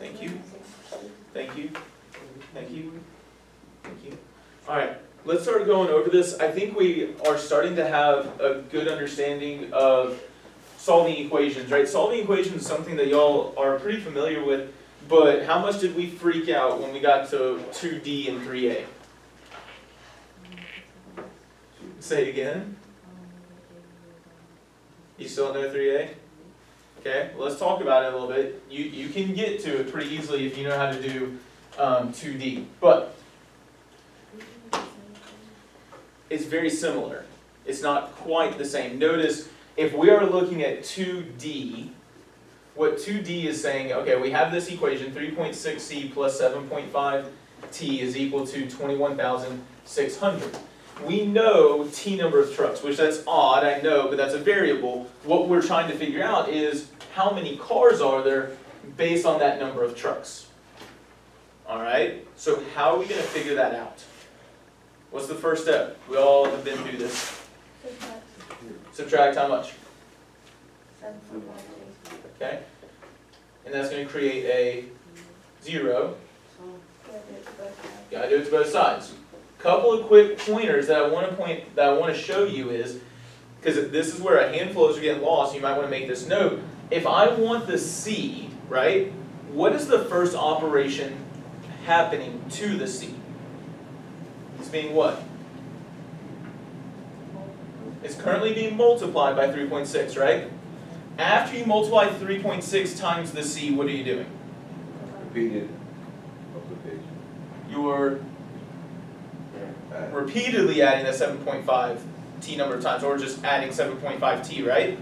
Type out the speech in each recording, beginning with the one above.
Thank you. Thank you. Thank you. Thank you. All right, let's start going over this. I think we are starting to have a good understanding of solving equations, right? Solving equations is something that y'all are pretty familiar with, but how much did we freak out when we got to 2D and 3A? Say again. You still know 3A? Okay, well, let's talk about it a little bit. You, you can get to it pretty easily if you know how to do um, 2D, but it's very similar. It's not quite the same. Notice if we are looking at 2D, what 2D is saying, okay, we have this equation 3.6c plus 7.5t is equal to 21,600. We know t number of trucks, which that's odd, I know, but that's a variable. What we're trying to figure out is how many cars are there based on that number of trucks. Alright, so how are we going to figure that out? What's the first step? We all have been through this. Subtract how much? Okay? And that's going to create a zero. Gotta do it to both sides. Couple of quick pointers that I want to point that I want to show you is because this is where a handful is getting lost. You might want to make this note. If I want the C, right? What is the first operation happening to the C? It's being what? It's currently being multiplied by 3.6, right? After you multiply 3.6 times the C, what are you doing? Repeated multiplication. You're Repeatedly adding that 7.5 t number of times, or just adding 7.5 t, right?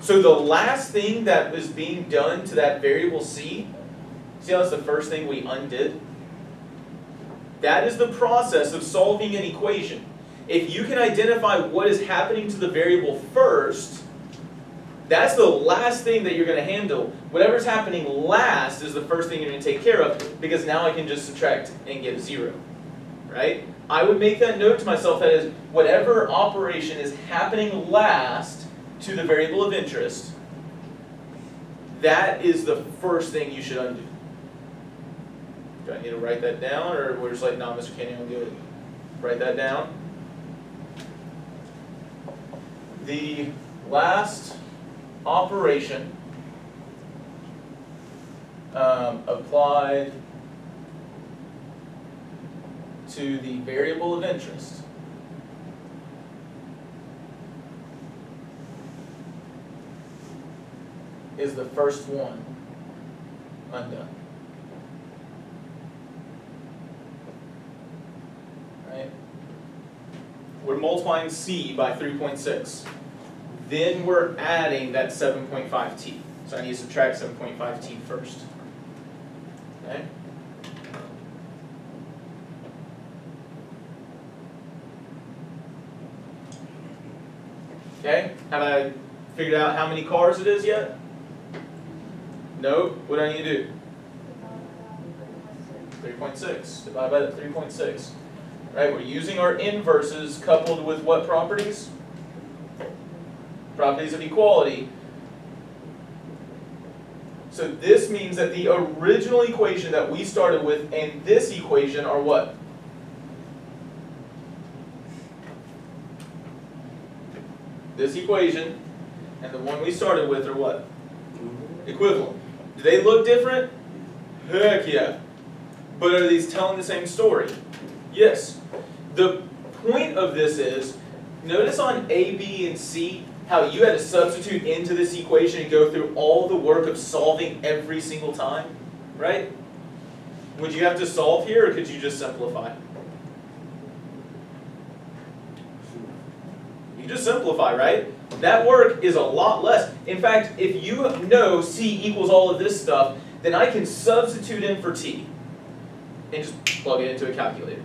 So the last thing that was being done to that variable c, see how that's the first thing we undid? That is the process of solving an equation. If you can identify what is happening to the variable first, that's the last thing that you're going to handle. Whatever's happening last is the first thing you're going to take care of, because now I can just subtract and get zero right? I would make that note to myself that is, whatever operation is happening last to the variable of interest, that is the first thing you should undo. Do I need to write that down, or we're just like, no, Mr. Kenny, I'm it? Write that down. The last operation um, applied to the variable of interest. Is the first one undone. Right? We're multiplying C by 3.6. Then we're adding that 7.5t. So I need to subtract 7.5t first. Okay? Okay, have I figured out how many cars it is yet? No, what do I need to do? Three point six, divide by the three point six. Right, we're using our inverses coupled with what properties? Properties of equality. So this means that the original equation that we started with and this equation are what? This equation and the one we started with are what? Mm-hmm. Equivalent. Do they look different? Heck yeah. But are these telling the same story? Yes. The point of this is, notice on A, B, and C, how you had to substitute into this equation and go through all the work of solving every single time, right? Would you have to solve here, or could you just simplify? You just simplify, right? That work is a lot less. In fact, if you know C equals all of this stuff, then I can substitute in for T and just plug it into a calculator.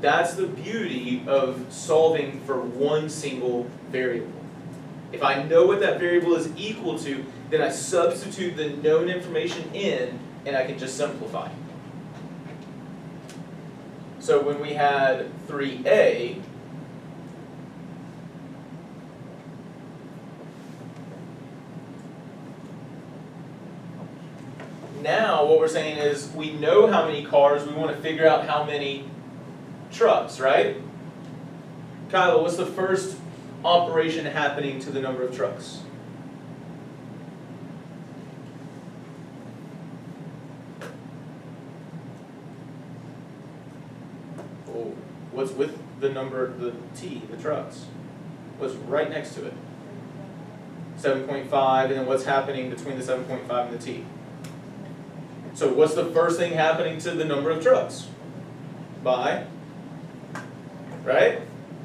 That's the beauty of solving for one single variable. If I know what that variable is equal to, then I substitute the known information in and I can just simplify. So when we had 3a, we're saying is, we know how many cars, we wanna figure out how many trucks, right? Kyla, what's the first operation happening to the number of trucks? Oh, what's with the number, the T, the trucks? What's right next to it? Seven point five, and then what's happening between the seven point five and the T? So what's the first thing happening to the number of trucks? By? Right?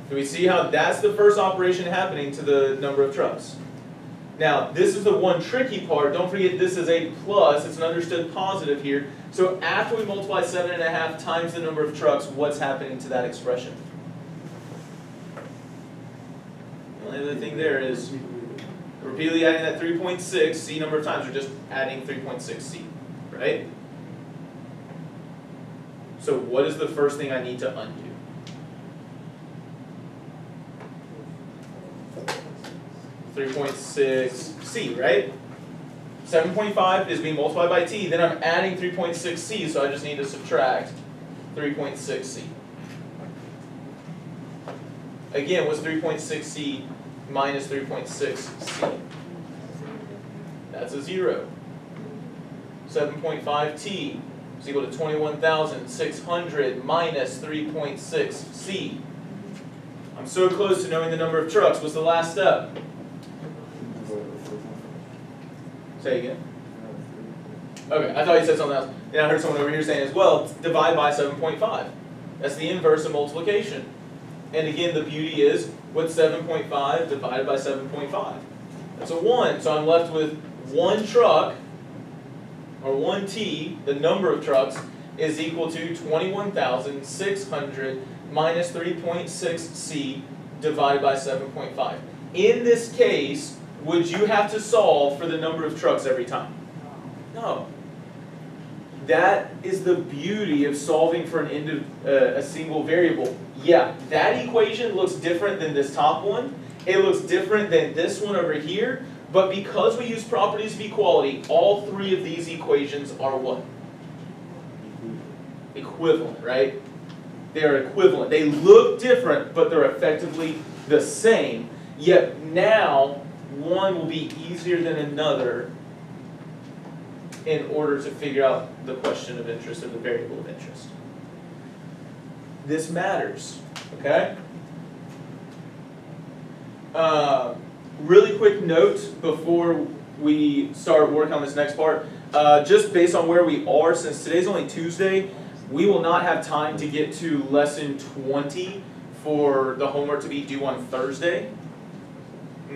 Do we see how that's the first operation happening to the number of trucks? Now, this is the one tricky part. Don't forget this is a plus. It's an understood positive here. So after we multiply seven and a half times the number of trucks, what's happening to that expression? The only other thing there is repeatedly adding that three point six, C number of times, we're just adding three point six C, right? So what is the first thing I need to undo? Three point six C, right? Seven point five is being multiplied by T, then I'm adding three point six C, so I just need to subtract three point six C. Again, what's three point six C minus three point six C? That's a zero. Seven point five T is equal to twenty-one thousand six hundred minus three point six C. I'm so close to knowing the number of trucks, what's the last step? Say again. Okay, I thought you said something else. And I heard someone over here saying as well, divide by seven point five. That's the inverse of multiplication. And again, the beauty is, what's seven point five divided by seven point five? That's a one, so I'm left with one truck, or one T, the number of trucks, is equal to twenty-one thousand six hundred minus three point six C divided by seven point five. In this case, would you have to solve for the number of trucks every time? No. That is the beauty of solving for an indiv- uh, a single variable. Yeah, that equation looks different than this top one. It looks different than this one over here. But because we use properties of equality, all three of these equations are what? Equivalent, right? They're equivalent. They look different, but they're effectively the same. Yet now, one will be easier than another in order to figure out the question of interest or the variable of interest. This matters, okay? Uh, really quick note before we start working on this next part. Uh, just based on where we are, since today's only Tuesday, we will not have time to get to lesson 20 for the homework to be due on Thursday.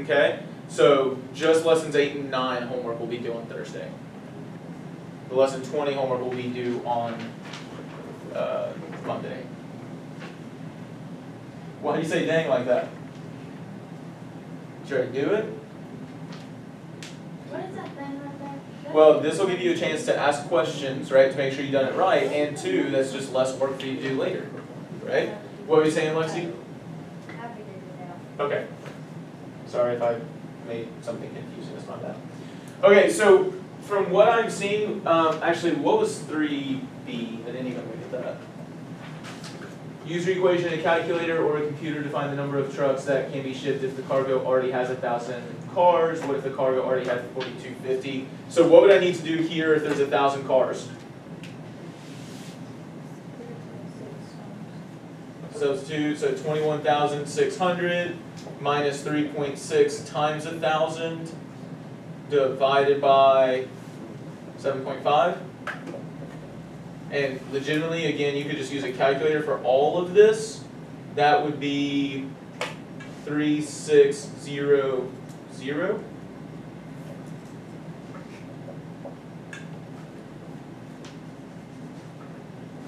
Okay? So just lessons 8 and 9 homework will be due on Thursday. The lesson 20 homework will be due on uh, Monday. Why do you say dang like that? Should I do it? What is that right there? Well, this will give you a chance to ask questions, right, to make sure you've done it right, and two, that's just less work for you to do later, right? What were you saying, Lexi? I figured it out. Okay. Sorry if I made something confusing, that's my bad. Okay, so from what I'm seeing, um, actually, what was three B? I didn't even look at that. Use your equation a calculator or a computer to find the number of trucks that can be shipped if the cargo already has a thousand cars. What if the cargo already has forty-two fifty? So what would I need to do here if there's a thousand cars? Substitute, so twenty-one thousand six hundred minus three point six times a thousand divided by seven point five. And legitimately, again, you could just use a calculator for all of this. That would be three six zero zero.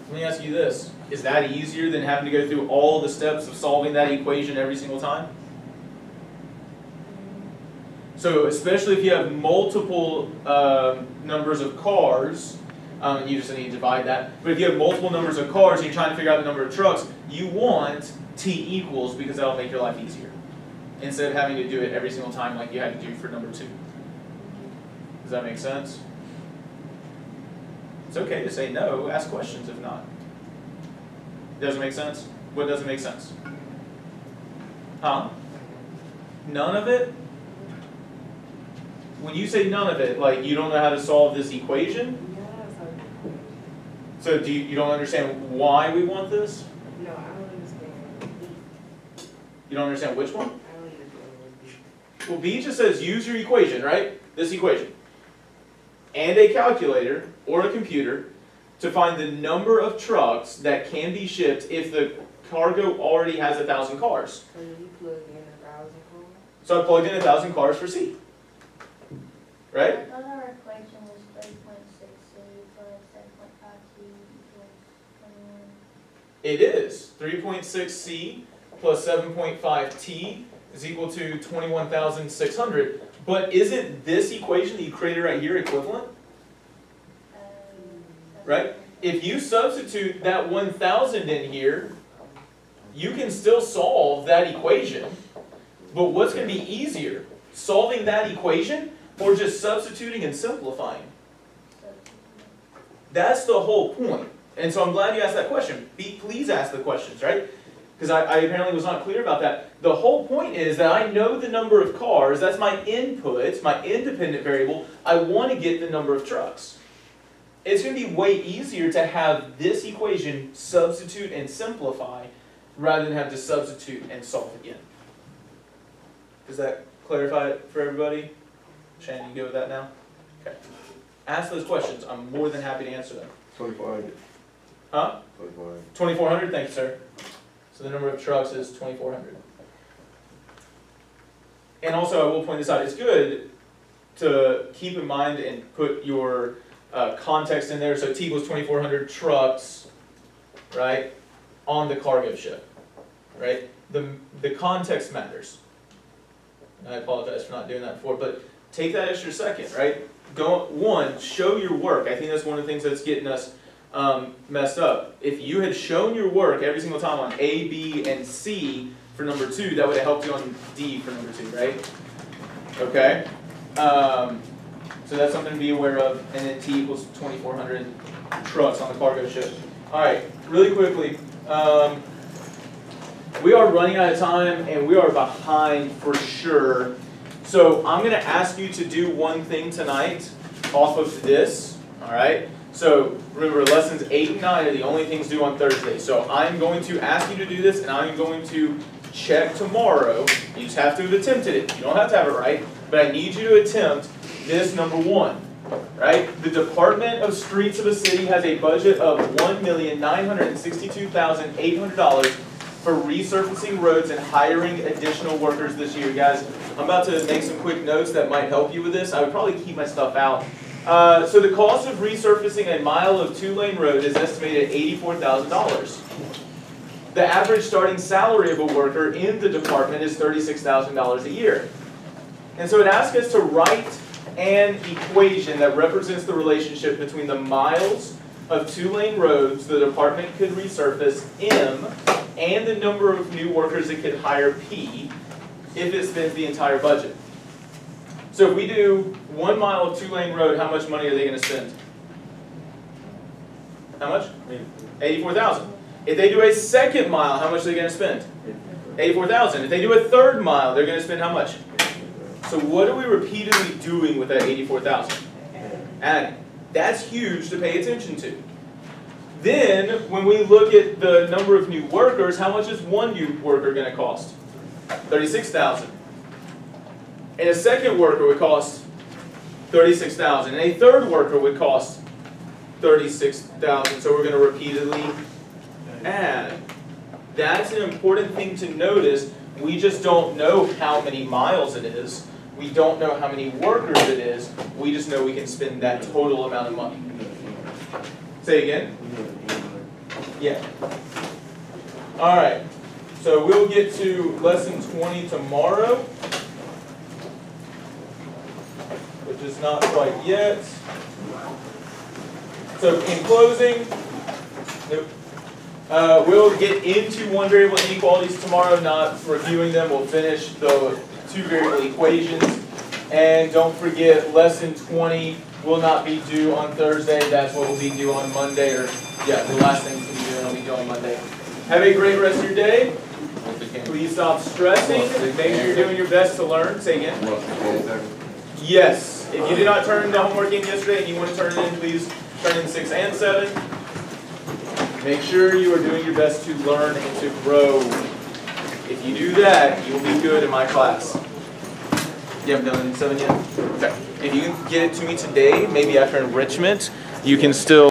Let me ask you this, is that easier than having to go through all the steps of solving that equation every single time? So especially if you have multiple um, numbers of cars, um, you just need to divide that. But if you have multiple numbers of cars and you're trying to figure out the number of trucks, you want t equals because that'll make your life easier. Instead of having to do it every single time like you had to do for number two. Does that make sense? It's okay to say no, ask questions if not. Doesn't make sense? What doesn't make sense? Huh? None of it? When you say none of it, like you don't know how to solve this equation? So do you, you don't understand why we want this? No, I don't understand. You don't understand which one? I don't understand. Well, B just says use your equation, right? This equation. And a calculator or a computer to find the number of trucks that can be shipped if the cargo already has a thousand cars. So you plug in a thousand cars? So I plugged in a thousand cars for C. Right? It is. 3.6C plus 7.5T is equal to 21,600. But isn't this equation that you created right here equivalent? Right. If you substitute that 1,000 in here, you can still solve that equation. But what's going to be easier? Solving that equation or just substituting and simplifying? That's the whole point. And so I'm glad you asked that question. Be, please ask the questions, right? Because I, I apparently was not clear about that. The whole point is that I know the number of cars, that's my input, my independent variable. I want to get the number of trucks. It's going to be way easier to have this equation substitute and simplify rather than have to substitute and solve again. Does that clarify it for everybody? Shannon, you go with that now? Okay. Ask those questions. I'm more than happy to answer them. Twenty-four hundred. Huh? Twenty-four hundred. Twenty-four hundred, thank you, sir. So the number of trucks is twenty-four hundred. And also, I will point this out, it's good to keep in mind and put your uh, context in there, so T twenty-four hundred trucks, right, on the cargo ship, right? The, the context matters. I apologize for not doing that before, but take that extra second, right? Go, one, show your work, I think that's one of the things that's getting us um, messed up. If you had shown your work every single time on A, B, and C for number two, that would have helped you on D for number two, right? Okay? Um, so that's something to be aware of, and then T equals twenty-four hundred trucks on the cargo ship. Alright, really quickly, um, we are running out of time and we are behind for sure. So I'm gonna ask you to do one thing tonight off of this, alright? So remember, lessons eight and nine are the only things due on Thursday. So I'm going to ask you to do this, and I'm going to check tomorrow. You just have to have attempted it. You don't have to have it right, but I need you to attempt this number one. Right? The Department of Streets of a city has a budget of one million nine hundred and sixty-two thousand eight hundred dollars for resurfacing roads and hiring additional workers this year, guys. I'm about to make some quick notes that might help you with this. I would probably keep my stuff out. Uh, so the cost of resurfacing a mile of two-lane road is estimated at eighty-four thousand dollars. The average starting salary of a worker in the department is thirty-six thousand dollars a year. And so it asks us to write an equation that represents the relationship between the miles of two-lane roads the department could resurface, M, and the number of new workers it could hire, P, if it spends the entire budget. So if we do one mile of two-lane road, how much money are they gonna spend? How much? Eighty-four thousand. If they do a second mile, how much are they gonna spend? Eighty-four thousand. If they do a third mile, they're gonna spend how much? So what are we repeatedly doing with that eighty-four thousand? Adding. That's huge to pay attention to. Then, when we look at the number of new workers, how much is one new worker gonna cost? Thirty-six thousand. And a second worker would cost thirty-six thousand, and a third worker would cost thirty-six thousand, so we're gonna repeatedly add. That's an important thing to notice, we just don't know how many miles it is, we don't know how many workers it is, we just know we can spend that total amount of money. Say again? Yeah. Alright, so we'll get to lesson twenty tomorrow. Is not quite yet. So in closing, nope. Uh, we'll get into one variable inequalities tomorrow, not reviewing them, we'll finish the two variable equations. And don't forget, lesson twenty will not be due on Thursday, that's what will be due on Monday, or, yeah, the last thing's gonna be due, will be due on Monday. Have a great rest of your day, please stop stressing, make sure you're doing your best to learn, say again. Once again, sir. Yes, if you did not turn the homework in yesterday and you want to turn it in, please turn in six and seven. Make sure you are doing your best to learn and to grow. If you do that, you will be good in my class. You haven't done seven yet? Okay. If you can get it to me today, maybe after enrichment, you can still